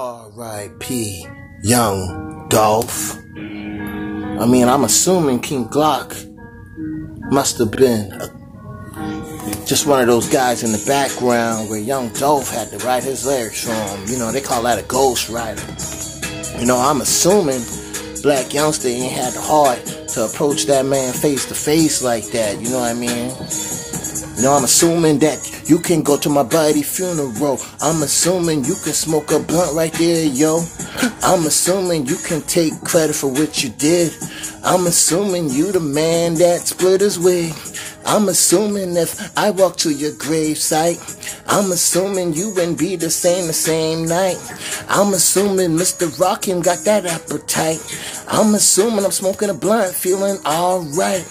R.I.P. Young Dolph. I mean, I'm assuming King Glock must have been a, just one of those guys in the background where Young Dolph had to write his lyrics for him. You know, they call that a ghost writer. You know, I'm assuming Blac Youngsta ain't had the heart to approach that man face to face like that. You know what I mean? Know, I'm assuming that you can go to my buddy funeral. I'm assuming you can smoke a blunt right there, yo. I'm assuming you can take credit for what you did. I'm assuming you the man that split his wig. I'm assuming if I walk to your gravesite, I'm assuming you wouldn't be the same the same night. I'm assuming Mr. Rakeem got that appetite. I'm assuming I'm smoking a blunt, feeling alright.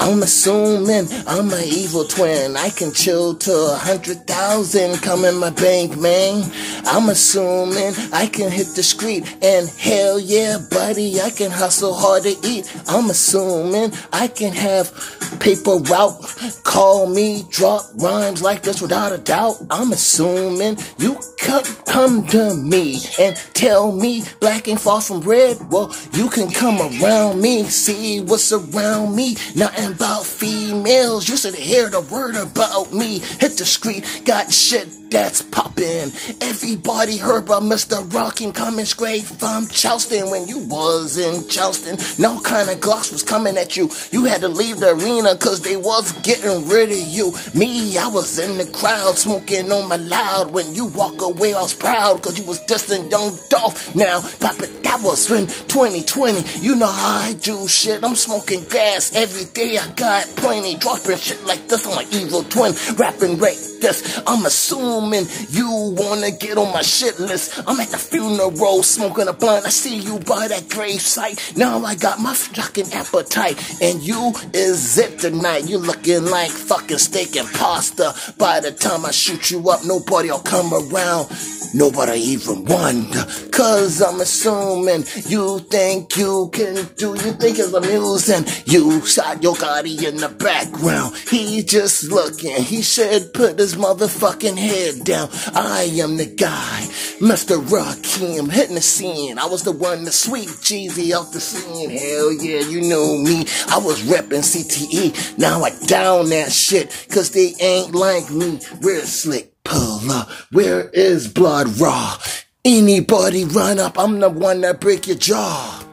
I'm assuming I'm an evil twin. I can chill to a hundred thousand come in my bank, man. I'm assuming I can hit the street and hell yeah, buddy, I can hustle hard to eat. I'm assuming I can have paper route. Call me, drop rhymes like this without a doubt. I'm assuming you come, come to me and tell me black ain't far from red. Well, you can come around me, see what's around me. Nothing about females. You should hear the word about me. Hit the street, got shit that's poppin'. Everybody heard about Mr. Rakeem coming straight from Charleston when you was in Charleston. No kind of Glocks was coming at you. You had to leave the arena cause they was getting rid of you. Me, I was in the crowd smoking on my loud. When you walk away, I was proud cause you was dissing young Dolph. Now, Papa, that was in 2020. You know how I do shit. I'm smoking gas every day. I got plenty dropping shit like this. on my evil twin rapping right this. I'm assuming you wanna get on my shit list. I'm at the funeral smoking a blunt. I see you by that grave site. Now I got my fucking appetite. And you is it tonight. You looking like fucking steak and pasta. By the time I shoot you up, nobody'll come around. Nobody even wonder. Cause I'm assuming you think you can do, you think it's amusing. You shot Yo Gotti in the background. He just looking. He should put his motherfucking head down. I am the guy, Mr. Rakeem, hitting the scene. I was the one to sweep Jeezy off the scene. Hell yeah, you know me. I was repping CTE. Now I down that shit. Cause they ain't like me. Real slick pull up. Where is blood raw? Anybody run up? I'm the one that break your jaw.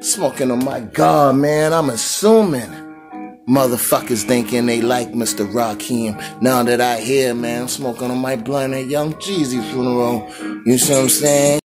Smoking on my god, man. I'm assuming motherfuckers thinking they like Mr. Rakeem. Now that I hear, man, smoking on my blunt at Young Jeezy funeral. You see what I'm saying?